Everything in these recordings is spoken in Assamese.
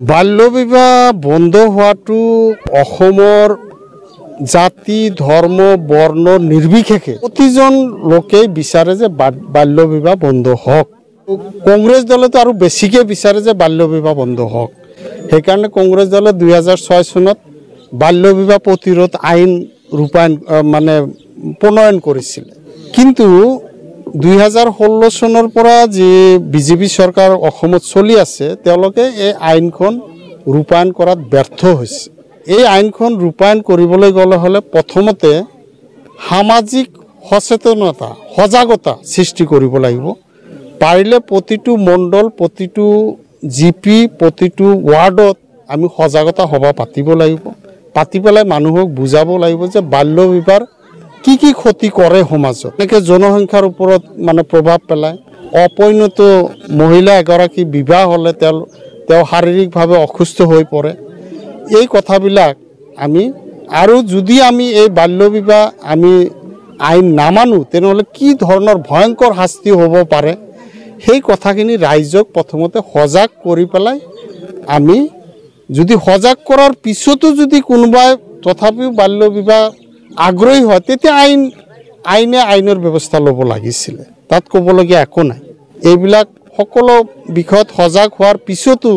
বাল্যবিবাহ বন্ধ হোৱাটো অসমৰ জাতি ধৰ্ম বৰ্ণ নিৰ্বিশেষে প্ৰতিজন লোকেই বিচাৰে যে বা- বাল্যবিবাহ বন্ধ হওক। কংগ্ৰেছ দলেতো আৰু বেছিকৈ বিচাৰে যে বাল্যবিবাহ বন্ধ হওক। সেইকাৰণে কংগ্ৰেছ দলে দুহেজাৰ ছয় চনত বাল্যবিবাহ প্ৰতিৰোধ আইন ৰূপায়ণ মানে প্ৰণয়ন কৰিছিলে। কিন্তু দুহেজাৰ ষোল্ল চনৰ পৰা যি বিজেপি চৰকাৰ অসমত চলি আছে তেওঁলোকে এই আইনখন ৰূপায়ণ কৰাত ব্যৰ্থ হৈছে। এই আইনখন ৰূপায়ণ কৰিবলৈ গ'লে হ'লে প্ৰথমতে সামাজিক সচেতনতা সজাগতা সৃষ্টি কৰিব লাগিব। পাৰিলে প্ৰতিটো মণ্ডল প্ৰতিটো জি পি প্ৰতিটো ৱাৰ্ডত আমি সজাগতা সভা পাতিব লাগিব। পাতি পেলাই মানুহক বুজাব লাগিব যে বাল্য বিবাহ কি কি ক্ষতি কৰে সমাজত? এনেকৈ জনসংখ্যাৰ ওপৰত মানে প্ৰভাৱ পেলায়। অপৰিণত মহিলা এগৰাকী বিবাহ হ'লে তেওঁ তেওঁ শাৰীৰিকভাৱে অসুস্থ হৈ পৰে। এই কথাবিলাক আমি আৰু যদি আমি এই বাল্য বিবাহ আমি আইন নামানো তেনেহ'লে কি ধৰণৰ ভয়ংকৰ শাস্তি হ'ব পাৰে? সেই কথাখিনি ৰাইজক প্ৰথমতে সজাগ কৰি পেলাই আমি যদি সজাগ কৰাৰ পিছতো যদি কোনোবাই তথাপিও বাল্য বিবাহ আগ্ৰহী হয় তেতিয়া আইন আইনে আইনৰ ব্যৱস্থা ল'ব লাগিছিলে। তাত ক'বলগীয়া একো নাই। এইবিলাক সকলো বিষয়ত সজাগ হোৱাৰ পিছতো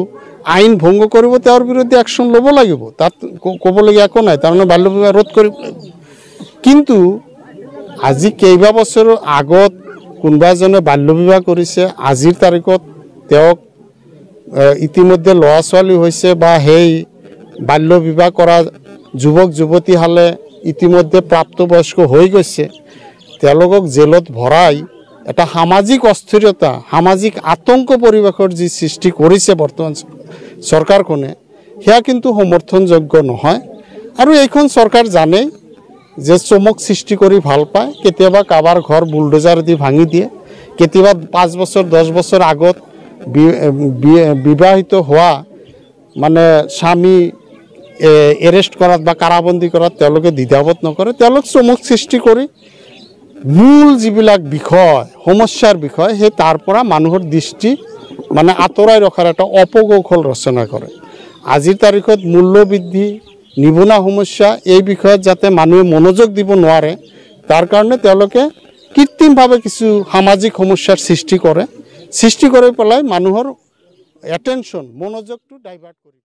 আইন ভংগ কৰিব তেওঁৰ বিৰুদ্ধে একশ্যন ল'ব লাগিব। তাত ক'বলগীয়া একো নাই। তাৰমানে বাল্য বিবাহ ৰোধ কৰিব কিন্তু আজি কেইবা বছৰৰ আগত কোনোবা এজনে বাল্য বিবাহ কৰিছে আজিৰ তাৰিখত তেওঁক ইতিমধ্যে ল'ৰা ছোৱালী হৈছে বা সেই বাল্য বিবাহ কৰা যুৱক যুৱতীহালে ইতিমধ্যে প্ৰাপ্তবয়স্ক হৈ গৈছে। তেওঁলোকক জেলত ভৰাই এটা সামাজিক অস্থিৰতা সামাজিক আতংক পৰিৱেশৰ যি সৃষ্টি কৰিছে বৰ্তমান চৰকাৰখনে সেয়া কিন্তু সমৰ্থনযোগ্য নহয়। আৰু এইখন চৰকাৰ জানেই যে চমক সৃষ্টি কৰি ভাল পায় কেতিয়াবা কাৰোবাৰ ঘৰ বুলডোজাৰ দি ভাঙি দিয়ে কেতিয়াবা পাঁচ বছৰ দহ বছৰ আগত বিবাহিত হোৱা মানে স্বামী এৰেষ্ট কৰাত বা কাৰাবন্দী কৰাত তেওঁলোকে দ্বিধাবোধ নকৰে। তেওঁলোক চমক সৃষ্টি কৰি মূল যিবিলাক বিষয় সমস্যাৰ বিষয় সেই তাৰ পৰা মানুহৰ দৃষ্টি মানে আঁতৰাই ৰখাৰ এটা অপকৌশল ৰচনা কৰে। আজিৰ তাৰিখত মূল্য বৃদ্ধি নিবনুৱা সমস্যা এই বিষয়ত যাতে মানুহে মনোযোগ দিব নোৱাৰে তাৰ কাৰণে তেওঁলোকে কৃত্ৰিমভাৱে কিছু সামাজিক সমস্যাৰ সৃষ্টি কৰে। সৃষ্টি কৰি পেলাই মানুহৰ এটেনশ্যন মনোযোগটো ডাইভাৰ্ট কৰি